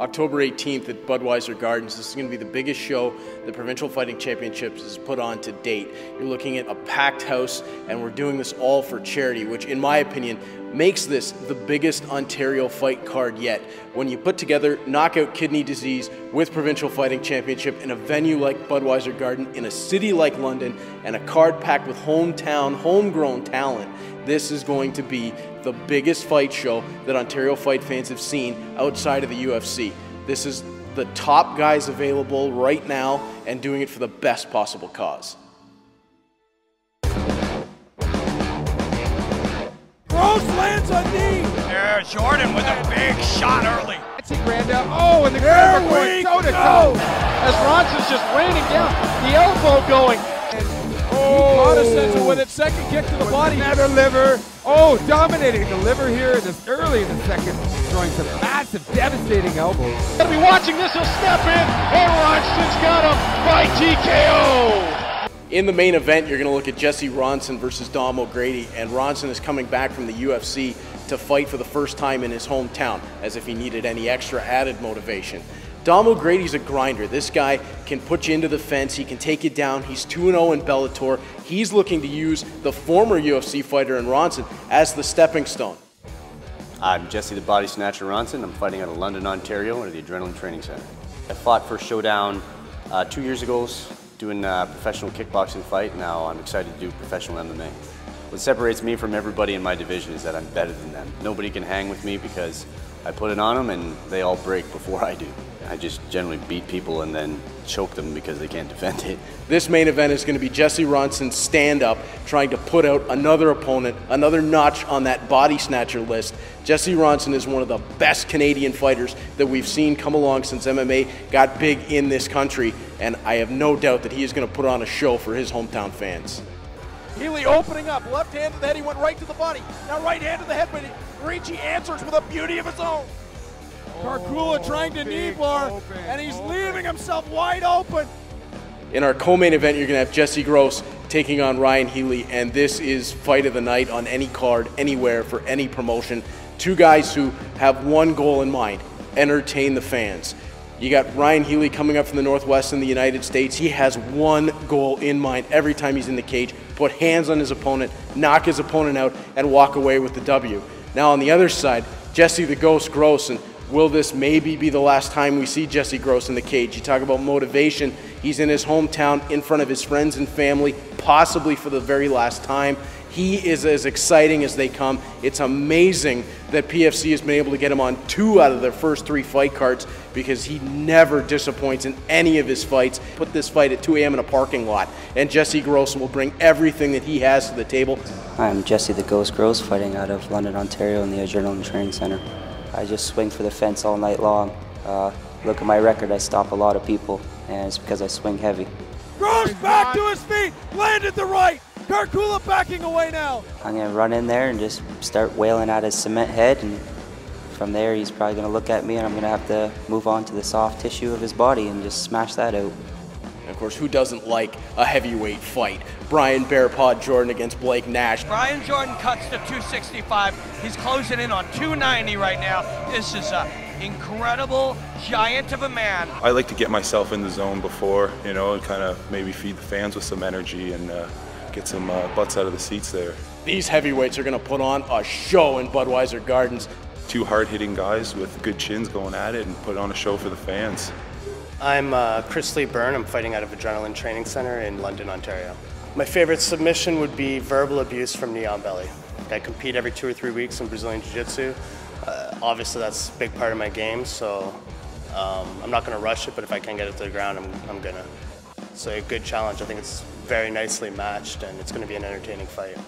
October 18th at Budweiser Gardens. This is going to be the biggest show the Provincial Fighting Championships has put on to date. You're looking at a packed house, and we're doing this all for charity, which, in my opinion, makes this the biggest Ontario fight card yet. When you put together knockout kidney disease with Provincial Fighting Championship in a venue like Budweiser Garden, in a city like London, and a card packed with hometown, homegrown talent, this is going to be the biggest fight show that Ontario fight fans have seen outside of the UFC. This is the top guys available right now and doing it for the best possible cause. Gross lands a knee. There, Jordan with a big shot early. Nancy Grandal. Oh, and the There grab going we toe to go. toe. As Ronson's just raining down. The elbow going. Oh, Protestant with it. Second kick to the body. Another liver. Oh, dominating the liver here in this early in the second, throwing some massive, devastating elbows. Gonna be watching this. He'll step in, and Ronson's got him by TKO. In the main event, you're going to look at Jesse Ronson versus Dom O'Grady, and Ronson is coming back from the UFC to fight for the first time in his hometown, as if he needed any extra added motivation. Dom O'Grady's a grinder. This guy can put you into the fence, he can take you down. He's 2 0 in Bellator. He's looking to use the former UFC fighter in Ronson as the stepping stone. I'm Jesse the Body Snatcher Ronson. I'm fighting out of London, Ontario, under the Adrenaline Training Center. I fought for Showdown uh, two years ago, doing a professional kickboxing fight. Now I'm excited to do professional MMA. What separates me from everybody in my division is that I'm better than them. Nobody can hang with me because I put it on them and they all break before I do. I just generally beat people and then choke them because they can't defend it. This main event is going to be Jesse Ronson's stand up, trying to put out another opponent, another notch on that body snatcher list. Jesse Ronson is one of the best Canadian fighters that we've seen come along since MMA got big in this country, and I have no doubt that he is going to put on a show for his hometown fans. Healy opening up. Left hand to the head. He went right to the body. Now right hand to the head, but Ricci answers with a beauty of his own. Oh, Karkula trying to knee bar, open, and he's open. leaving himself wide open. In our co-main event, you're going to have Jesse Gross taking on Ryan Healy, and this is fight of the night on any card, anywhere, for any promotion. Two guys who have one goal in mind: entertain the fans. You got Ryan Healy coming up from the Northwest in the United States. He has one goal in mind every time he's in the cage: put hands on his opponent, knock his opponent out, and walk away with the W. Now on the other side, Jesse the Ghost Gross, and will this maybe be the last time we see Jesse Gross in the cage? You talk about motivation. He's in his hometown, in front of his friends and family, possibly for the very last time. He is as exciting as they come. It's amazing that PFC has been able to get him on two out of their first three fight cards because he never disappoints in any of his fights. Put this fight at 2 a.m. in a parking lot, and Jesse Gross will bring everything that he has to the table. I'm Jesse the Ghost Gross, fighting out of London, Ontario in the Adrenaline Training Center. I just swing for the fence all night long. Uh, look at my record, I stop a lot of people, and it's because I swing heavy. Gross back to his feet, landed the right. Karkula backing away now. I'm going to run in there and just start wailing at his cement head, and from there he's probably going to look at me, and I'm going to have to move on to the soft tissue of his body and just smash that out. And of course, who doesn't like a heavyweight fight? Brian Bearpaw Jordan against Blake Nash. Brian Jordan cuts to 265. He's closing in on 290 right now. This is a incredible giant of a man. I like to get myself in the zone before, you know, and kind of maybe feed the fans with some energy and uh, get some uh, butts out of the seats there. These heavyweights are going to put on a show in Budweiser Gardens. Two hard-hitting guys with good chins going at it and put on a show for the fans. I'm uh, Chris Lee Byrne. I'm fighting out of Adrenaline Training Center in London, Ontario. My favorite submission would be verbal abuse from Neon Belly. I compete every two or three weeks in Brazilian Jiu Jitsu. Uh, obviously, that's a big part of my game, so um, I'm not going to rush it, but if I can get it to the ground, I'm, I'm going to. It's a good challenge. I think it's very nicely matched, and it's going to be an entertaining fight.